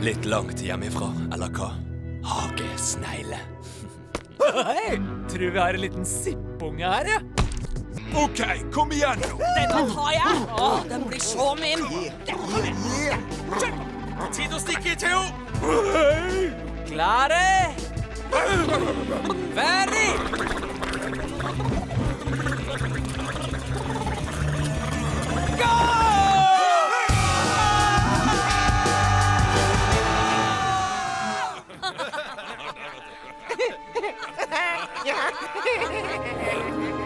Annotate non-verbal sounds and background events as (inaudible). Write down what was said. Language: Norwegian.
Litt langt hjemmefra, eller hva? Hagesnegle. Hei! Tror vi har en liten sippunge her, ja. OK, kom igjen nå! Denne tar jeg! Å, den blir så min! Tid å stikke, Theo! Klare! (laughs) yeah. (laughs)